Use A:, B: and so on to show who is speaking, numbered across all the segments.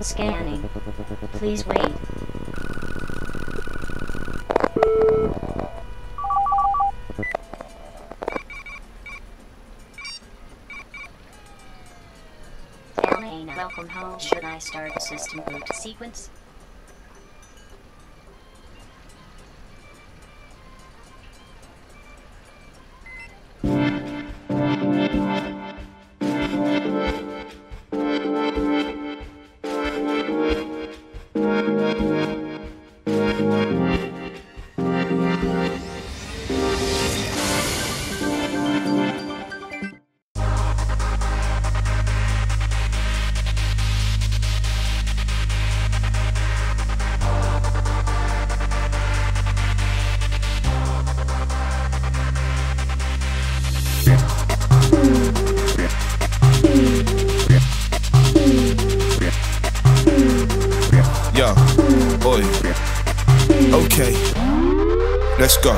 A: Scanning. Please wait. Elena, welcome home. Should I start the system boot sequence?
B: Let's go.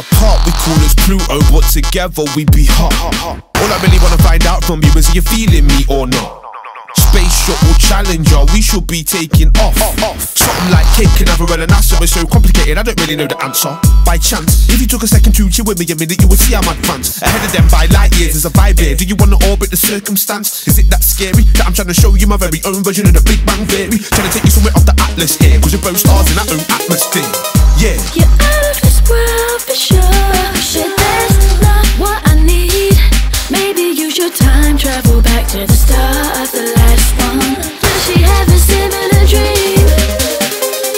B: Apart we call us Pluto, but together we be hot. All I really wanna find out from you is are you're feeling me or not? Space shuttle challenger, we should be taking off. Something like Cape Canaveral and NASA is so complicated, I don't really know the answer. By chance, if you took a second to chill with me a minute, you would see I'm advanced. Ahead of them by light years, there's a vibe here. Do you wanna orbit the circumstance? Is it that scary that I'm trying to show you my very own version of the Big Bang Theory? Trying to take you somewhere off the atlas here, cause you're both stars in our own atmosphere. Yeah.
C: You're out of this world for sure. Shit, that's not what I need. Maybe use your time travel back to the start of the last one. Does she have a similar dream?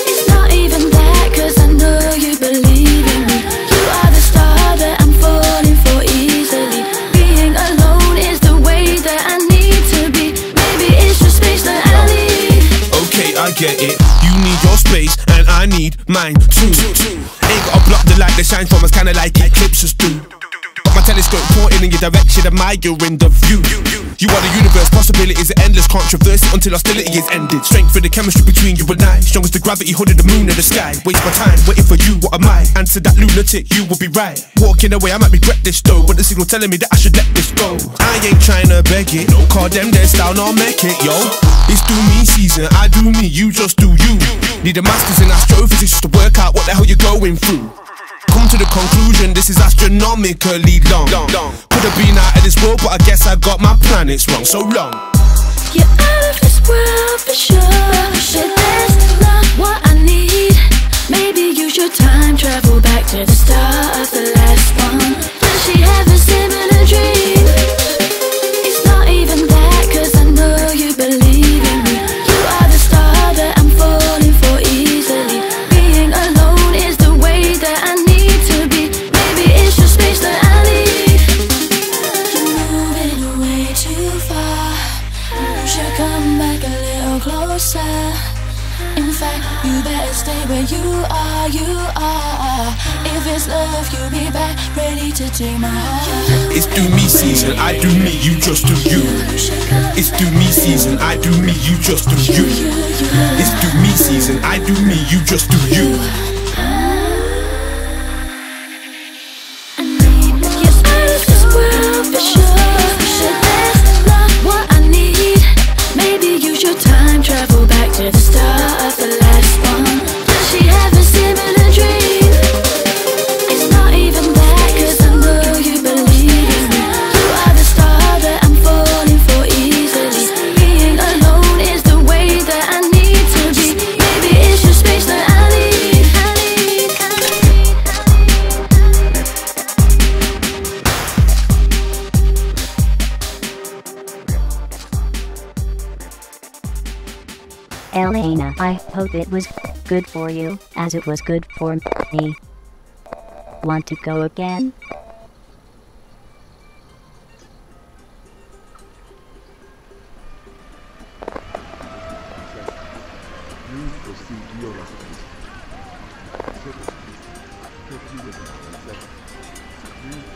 C: It's not even that, cause I know you believe in me. You are the star that I'm falling for easily. Being alone is the way that I need to be. Maybe it's just space that I need.
B: Okay, I get it. You need your space, and I need mine too. Ain't gotta block the light that shines from us, kinda like eclipses do. My telescope pointing in your direction, admiring the view. You are the universe, possibilities are endless, controversy until hostility is ended. Strength for the chemistry between you and I, strong as the gravity holding the moon and the sky. Waste my time waiting for you, what am I? Answer that lunatic, you will be right. Walking away, I might regret this though, but the signal telling me that I should let this go. I ain't trying to beg it, no call them their style, not make it, yo. It's do me season, I do me, you just do you. Need a master's in astrophysics just to work out what the hell you're going through. Come to the conclusion, this is astronomically long. Could have been out of this world, but I guess I got my planets wrong. So long.
C: You're out of this world for sure. Shit, that's not what I need. Maybe use your time travel back to the start of the should come back a little closer. In fact, you better stay where you are, you are. If it's love, you'll be back, ready to take my heart.
B: It's do me season, I do me, you just do you. It's do me season, I do me, you just do you. It's do me season, I do me, you just do you.
A: Elena, I hope it was good for you, as it was good for me. Want to go again?
D: Thank